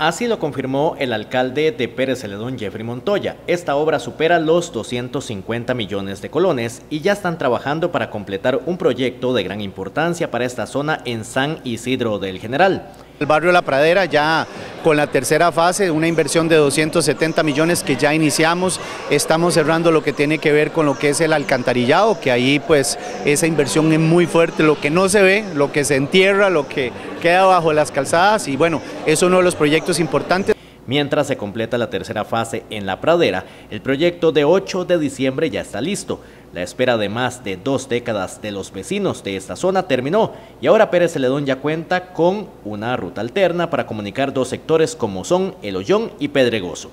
Así lo confirmó el alcalde de Pérez Celedón, Jeffrey Montoya. Esta obra supera los 250 millones de colones y ya están trabajando para completar un proyecto de gran importancia para esta zona en San Isidro del General. El barrio La Pradera ya con la tercera fase, una inversión de 270 millones que ya iniciamos, estamos cerrando lo que tiene que ver con lo que es el alcantarillado, que ahí pues esa inversión es muy fuerte, lo que no se ve, lo que se entierra, lo que queda bajo las calzadas y bueno, es uno de los proyectos importantes. Mientras se completa la tercera fase en La Pradera, el proyecto de 8 de diciembre ya está listo. La espera de más de dos décadas de los vecinos de esta zona terminó y ahora Pérez Celedón ya cuenta con una ruta alterna para comunicar dos sectores como son El Ollón y Pedregoso.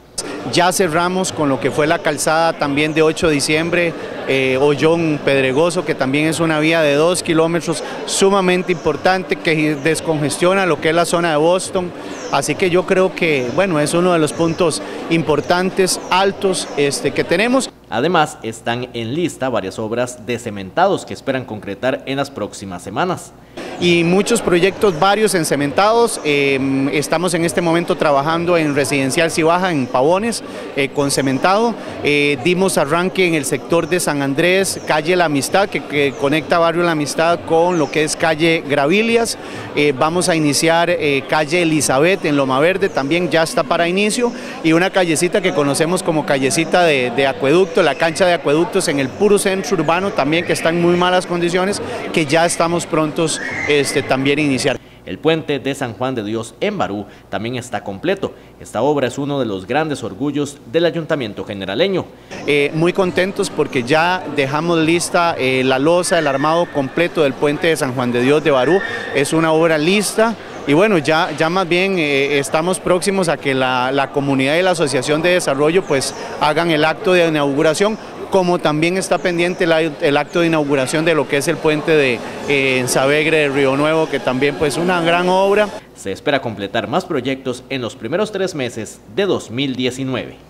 Ya cerramos con lo que fue la calzada también de 8 de diciembre, eh, Ollón Pedregoso, que también es una vía de 2 kilómetros sumamente importante que descongestiona lo que es la zona de Boston. Así que yo creo que, bueno, es uno de los puntos importantes, altos este, que tenemos. Además, están en lista varias obras de cementados que esperan concretar en las próximas semanas y muchos proyectos varios en cementados. Em, estamos en este momento trabajando en Residencial Cibaja, en Pavones, eh, con cementado. Eh, dimos arranque en el sector de San Andrés, calle La Amistad, que, conecta barrio La Amistad con lo que es calle Gravilias. Eh, vamos a iniciar calle Elizabeth en Loma Verde, también ya está para inicio. Y una callecita que conocemos como callecita de, de acueducto, la cancha de acueductos en el puro centro urbano también, que está en muy malas condiciones, que ya estamos prontos este, también iniciar. El puente de San Juan de Dios en Barú también está completo. Esta obra es uno de los grandes orgullos del Ayuntamiento Generaleño. Eh, muy contentos porque ya dejamos lista eh, la losa, el armado completo del puente de San Juan de Dios de Barú. Es una obra lista, y bueno, ya, ya más bien eh, estamos próximos a que la, la, comunidad y la Asociación de Desarrollo pues hagan el acto de inauguración como también está pendiente el, acto de inauguración de lo que es el puente de eh, Sabegre de Río Nuevo, que también pues una gran obra. Se espera completar más proyectos en los primeros tres meses de 2019.